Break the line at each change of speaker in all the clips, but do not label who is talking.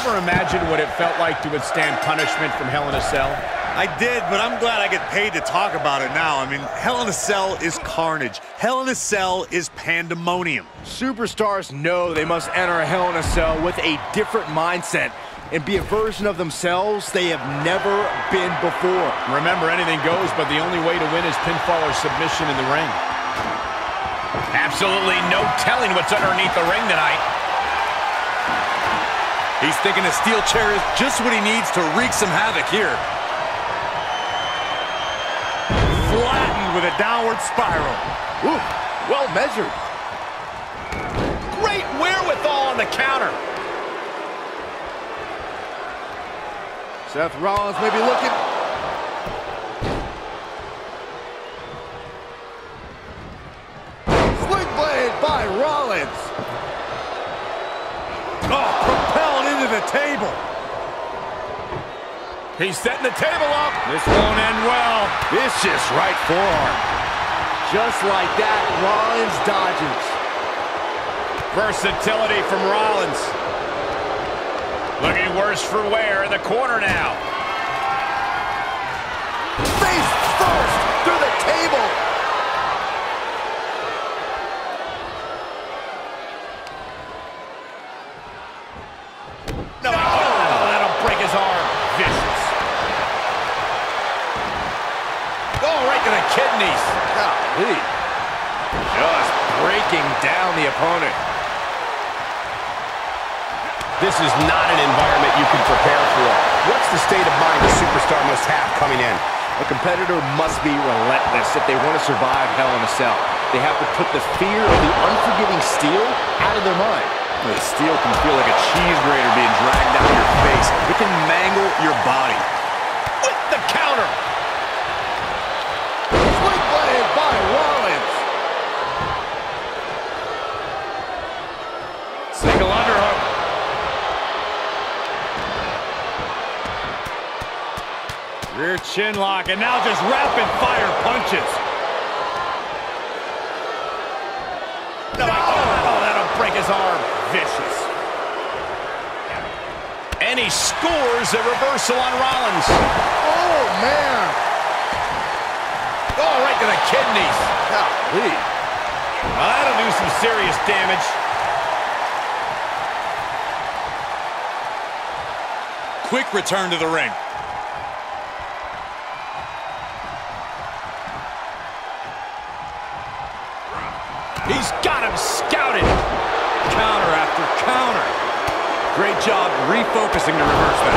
ever imagine what it felt like to withstand punishment from Hell in a Cell?
I did, but I'm glad I get paid to talk about it now. I mean, Hell in a Cell is carnage. Hell in a Cell is pandemonium.
Superstars know they must enter a Hell in a Cell with a different mindset and be a version of themselves they have never been before.
Remember, anything goes, but the only way to win is pinfall or submission in the ring. Absolutely no telling what's underneath the ring tonight.
He's thinking a steel chair is just what he needs to wreak some havoc here. Flattened with a downward spiral.
Ooh, well measured.
Great wherewithal on the counter.
Seth Rollins may be looking. Sling blade by Rollins.
Oh, the table.
He's setting the table up.
This won't end well.
Vicious right forearm. Just like that, Rollins dodges.
Versatility from Rollins. Looking worse for wear in the corner now.
Face first through the table.
No, oh, that'll break his arm. Vicious. Oh, right to the kidneys.
Golly. Just breaking down the opponent.
This is not an environment you can prepare for. What's the state of mind a superstar must have coming in?
A competitor must be relentless if they want to survive Hell in a Cell. They have to put the fear of the unforgiving steel out of their mind.
The steel can feel like a cheese grater being dragged down your face. It can mangle your body.
With the counter.
Sling blade by Rollins.
Single underhook. Rear chin lock, and now just rapid fire punches.
No, oh, that'll break his arm. Vicious. And he scores a reversal on Rollins.
Oh, man.
Oh, right to the kidneys.
Golly.
Well, that'll do some serious damage.
Quick return to the ring.
He's got him scouted.
Counter after counter. Great job refocusing to reverse that.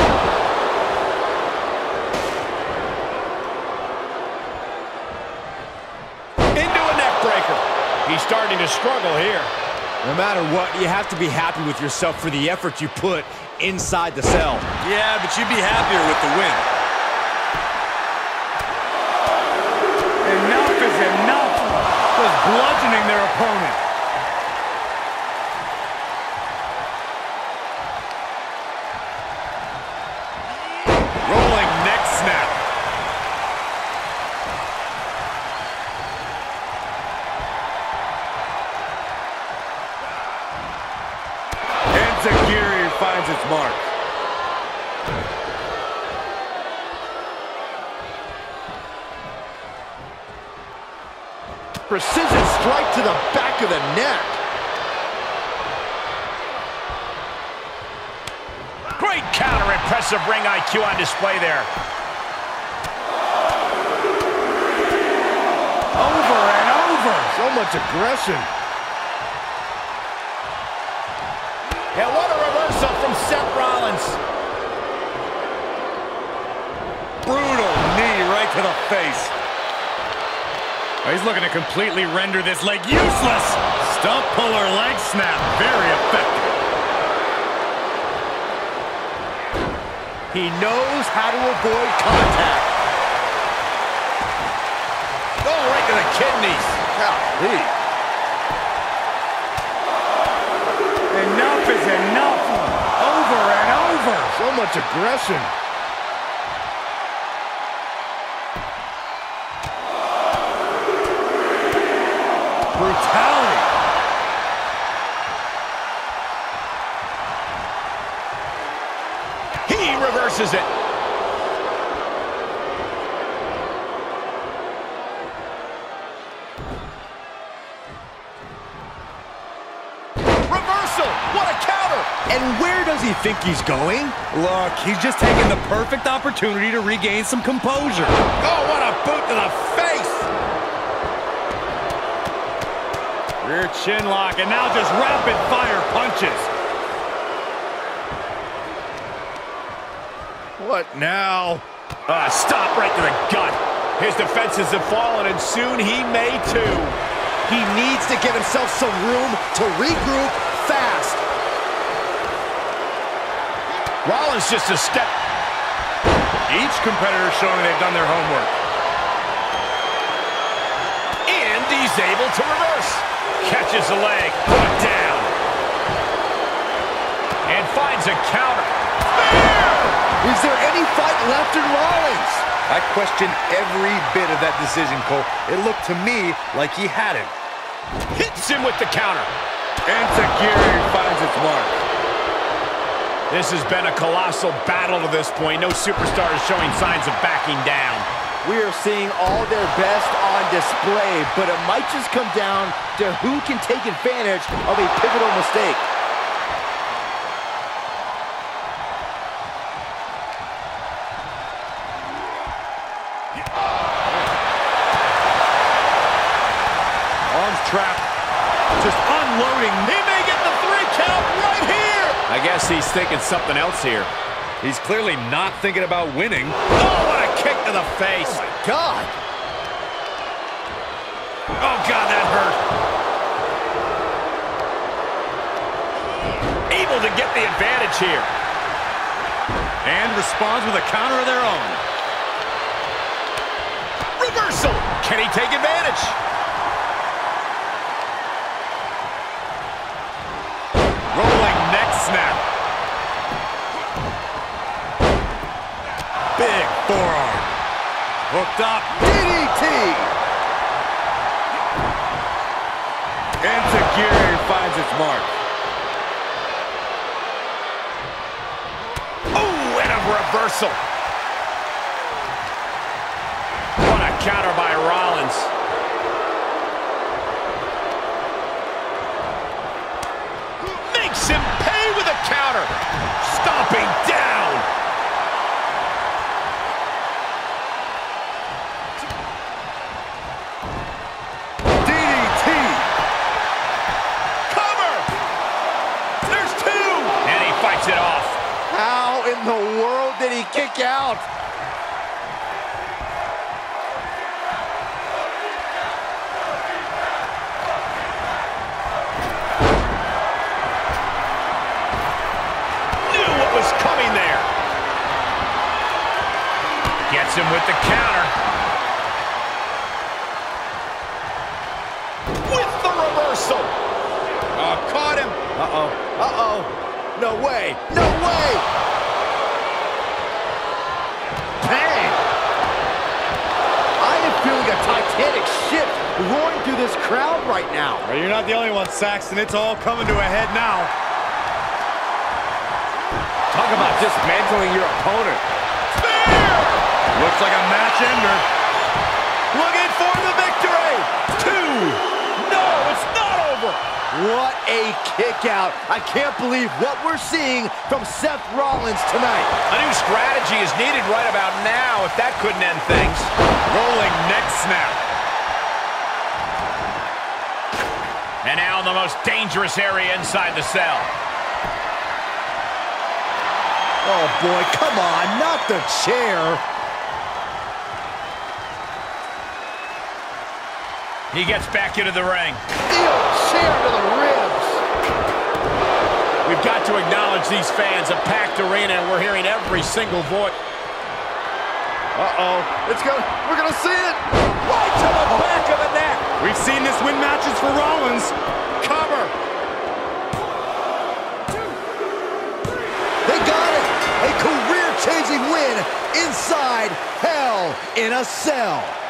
Into a neck breaker. He's starting to struggle here.
No matter what, you have to be happy with yourself for the effort you put inside the cell.
Yeah, but you'd be happier with the win. Enough is enough. Just bludgeoning their opponent.
Precision strike to the back of the neck.
Great counter. Impressive ring IQ on display there.
Over and over. So much aggression.
And what a reversal from Seth Rollins.
Brutal knee right to the face. He's looking to completely render this leg useless. Stump puller leg snap. Very effective.
He knows how to avoid contact.
Oh, right to the kidneys.
Golly.
Enough is enough. Over and over.
So much aggression.
He reverses it. Reversal! What a counter!
And where does he think he's going?
Look, he's just taking the perfect opportunity to regain some composure.
Oh, what a boot to the face!
Rear chin lock, and now just rapid-fire punches.
What now?
Uh, stop right to the gut. His defenses have fallen, and soon he may too.
He needs to give himself some room to regroup fast.
Rollins just a step.
Each competitor showing they've done their homework.
And he's able to reverse. Catches the leg, put down. And finds a counter.
Is there any fight left in Rollins?
I question every bit of that decision, Cole. It looked to me like he had it.
Hits him with the counter.
And Takiri finds its mark.
This has been a colossal battle to this point. No superstar is showing signs of backing down.
We are seeing all their best on display, but it might just come down to who can take advantage of a pivotal mistake.
Arms trapped. Just unloading.
He may get the three count right here. I guess he's thinking something else here.
He's clearly not thinking about winning.
Oh, what a kick to the face.
Oh, God!
Oh, God, that hurt. Able to get the advantage here.
And responds with a counter of their own.
Reversal. Can he take advantage?
Hooked up.
DDT!
And Takiri finds its mark.
Oh, and a reversal. What a counter by Rollins. Makes him pay with a counter. Stomping down.
Kick out?
Knew what was coming there. Gets him with the counter. With the reversal.
Oh, caught him. Uh-oh. Uh-oh. No way. No way. Bang. I am feeling a titanic ship roaring through this crowd right now.
Well, you're not the only one, Saxton. It's all coming to a head now.
Talk about dismantling your opponent.
Looks like a match ender.
Looking for the victory. Two. No, it's not over.
What a kick out. I can't believe what we're seeing from Seth Rollins tonight.
A new strategy is needed right about now if that couldn't end things.
Rolling neck snap.
And now in the most dangerous area inside the cell.
Oh boy, come on, not the chair.
He gets back into the ring.
Steel chair to the ribs.
We've got to acknowledge these fans, a packed arena, and we're hearing every single voice.
Uh-oh, it's gonna, we're gonna see it. Right to the back of the neck.
We've seen this win matches for Rollins.
Cover.
They got it. A career-changing win inside Hell in a Cell.